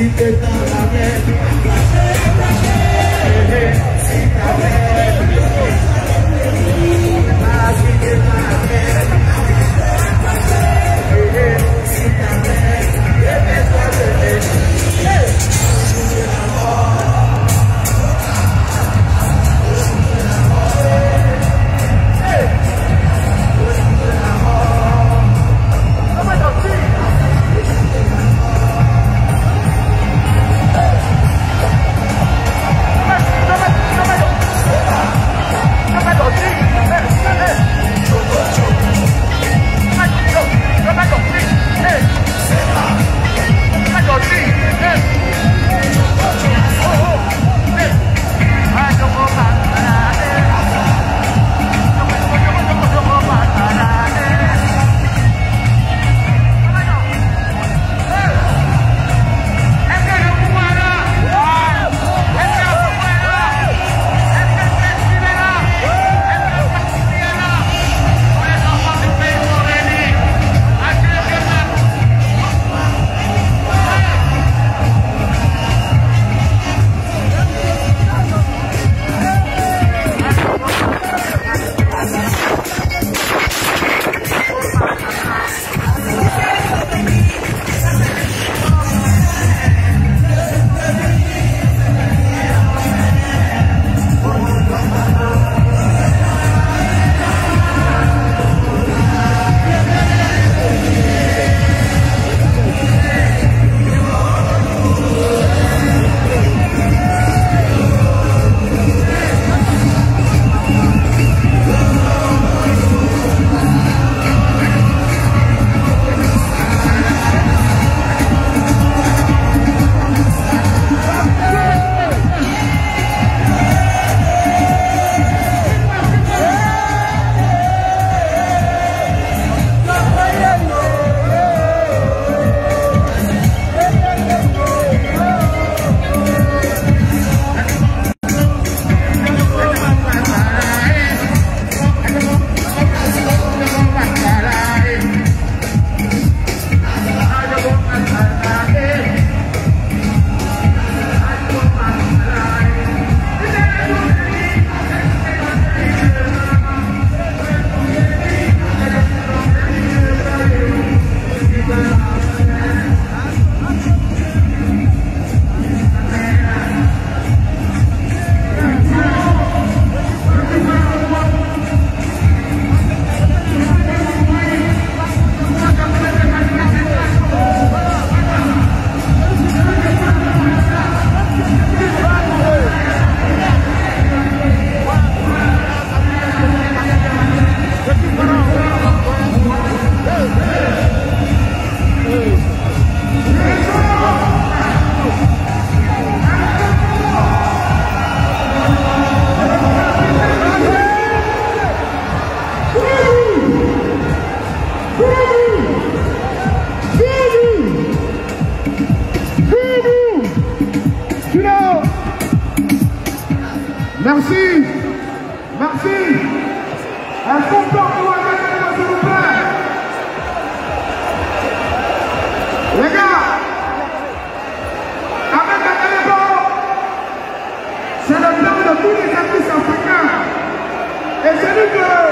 si te está la Merci. Merci. Un complot pour la s'il vous plaît. Les gars. c'est le plan de tous les artistes africains. Et celui que